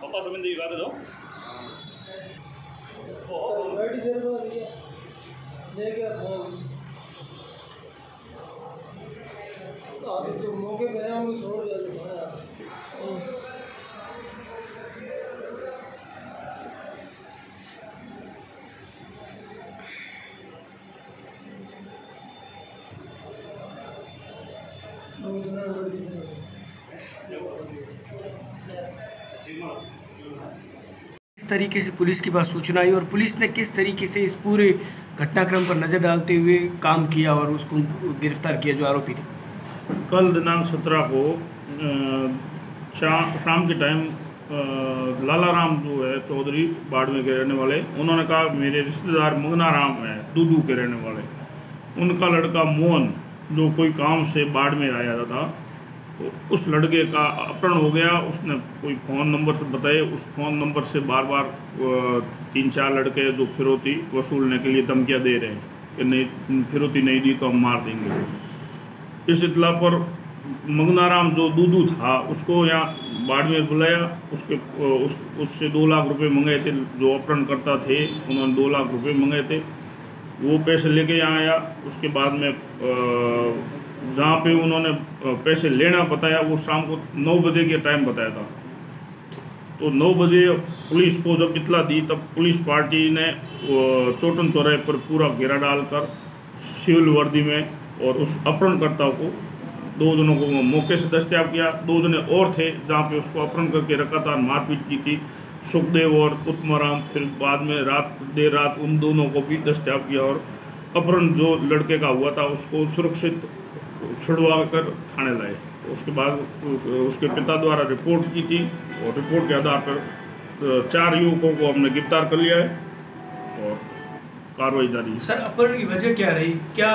पप्पा समझ दी बात दो गाड़ी तेरे को दिया लेके आगे तो मौके पे आया हूँ। छोड़ दिया खाना किस तरीके से पुलिस के पास सूचना आई और पुलिस ने किस तरीके से इस पूरे घटनाक्रम पर नज़र डालते हुए काम किया और उसको गिरफ़्तार किया जो आरोपी थे? कल दिनांक सत्रह को शाम के टाइम लाला राम जो है चौधरी बाड़मेर के रहने वाले, उन्होंने कहा, मेरे रिश्तेदार मंगना राम है, दूदू के रहने वाले। उनका लड़का मोहन, जो कोई काम से बाड़मेर आया था उस लड़के का अपहरण हो गया, उसने कोई फ़ोन नंबर से बताए, उस फ़ोन नंबर से बार बार तीन चार लड़के जो फिरौती वसूलने के लिए धमकियाँ दे रहे हैं कि नहीं, फिरौती नहीं दी तो हम मार देंगे। इस इतला पर मंगनाराम जो दूदू था, उसको यहाँ बाड़मेर बुलाया, उसके उस, उससे दो लाख रुपए मंगाए थे, जो अपहरण करता थे, उन्होंने दो लाख रुपए मंगाए थे। वो पैसे लेके यहाँ आया, उसके बाद में जहाँ पे उन्होंने पैसे लेना बताया, वो शाम को नौ बजे के टाइम बताया था। तो नौ बजे पुलिस को जब इतला दी, तब पुलिस पार्टी ने चोटन चौराहे पर पूरा घेरा डालकर सिविल वर्दी में और उस अपहरणकर्ता को, दो जनों को मौके से दस्तियाब किया। दो जने और थे, जहाँ पे उसको अपहरण करके रखा था मारपीट की थी। सुखदेव और उत्तमाराम फिर बाद में रात, देर रात उन दोनों को भी दस्तियाब किया और अपहरण जो लड़के का हुआ था, उसको सुरक्षित छुड़वा कर थाने लाए। उसके बाद उसके पिता द्वारा रिपोर्ट की थी और रिपोर्ट के आधार पर चार युवकों को हमने गिरफ़्तार कर लिया है और कार्रवाई जारी सर अपहरण की वजह क्या रही? क्या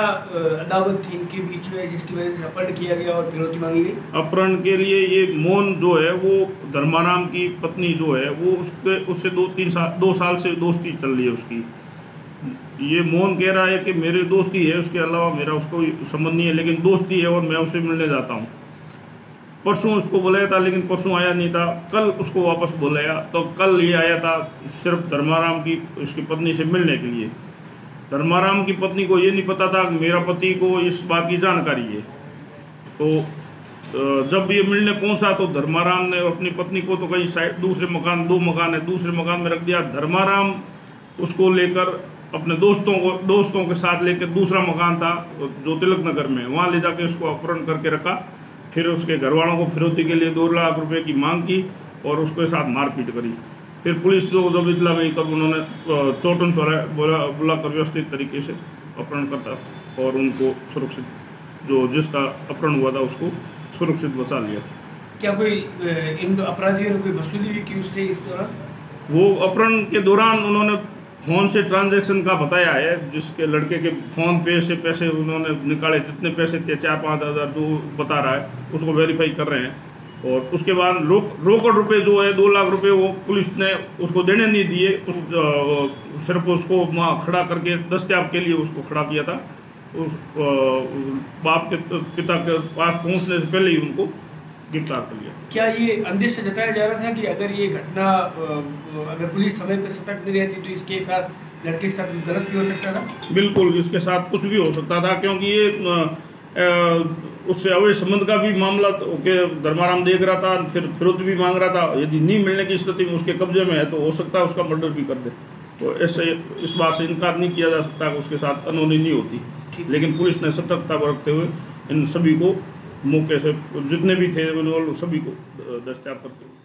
अदावत थी इनके बीच में जिसकी वजह से अपहरण किया गया और फिरौती मांगी गई? अपहरण के लिए ये मोहन जो है वो धर्माराम की पत्नी जो है वो उसके उससे दो तीन साल दो साल से दोस्ती चल रही है उसकी। ये मोहन कह रहा है कि मेरे दोस्ती है, उसके अलावा मेरा उसको संबंध नहीं है, लेकिन दोस्ती है और मैं उससे मिलने जाता हूँ। परसों उसको बुलाया था, लेकिन परसों आया नहीं था। कल उसको वापस बुलाया तो कल ये आया था सिर्फ़ धर्माराम की, उसकी पत्नी से मिलने के लिए। धर्माराम की पत्नी को ये नहीं पता था मेरा पति को इस बात की जानकारी है। तो जब ये मिलने पहुँचा तो धर्माराम ने अपनी पत्नी को तो कहीं साइड, दूसरे मकान, दो मकान है, दूसरे मकान में रख दिया। धर्माराम उसको लेकर अपने दोस्तों को दोस्तों के साथ लेकर दूसरा मकान था जो तिलक नगर में। वहाँ ले जाके उसको अपहरण करके रखा। फिर उसके घर वालों को फिरौती के लिए दो लाख रुपए की मांग की और उसके साथ मारपीट करी। फिर पुलिस जो जब इतला में तब उन्होंने चौटन चौराहे बोला बुलाकर व्यवस्थित तरीके से अपहरण करता और उनको सुरक्षित जो जिसका अपहरण हुआ था उसको सुरक्षित बचा लिया। क्या कोई इन अपराधियों ने कोई वसूली भी की उससे इस दौरान? वो अपहरण के दौरान उन्होंने फ़ोन से ट्रांजैक्शन का बताया है, जिसके लड़के के फ़ोन पे से पैसे उन्होंने निकाले, जितने पैसे थे, चार, पाँच हज़ार जो बता रहा है, उसको वेरीफाई कर रहे हैं। और उसके बाद रोक, रोकड़ रुपए जो है, दो लाख रुपए वो पुलिस ने उसको देने नहीं दिए, उस सिर्फ़ उसको वहाँ खड़ा करके, दस्तियाब के लिए उसको खड़ा किया था। उस बाप के, पिता के पास पहुँचने से पहले ही उनको गिरफ़्तार कर लिया। क्या ये अंदेशा जताया जा रहा था कि अगर ये घटना अगर पुलिस समय पर सतर्क नहीं रहती तो इसके साथ लड़के के साथ गलत भी हो सकता था? बिल्कुल इसके साथ कुछ भी हो सकता था क्योंकि ये उससे अवैध संबंध का भी मामला तो के धर्माराम देख रहा था फिर फिरौती भी मांग रहा था। यदि नहीं मिलने की स्थिति में उसके कब्जे में है तो हो सकता है उसका मर्डर भी कर दे। तो ऐसे इस बात से इनकार नहीं किया जा सकता कि उसके साथ अनहोनी नहीं होती। लेकिन पुलिस ने सतर्कता बरतते हुए इन सभी को मौके से जितने भी थे इन्वॉल्व सभी को दस्तियाब करते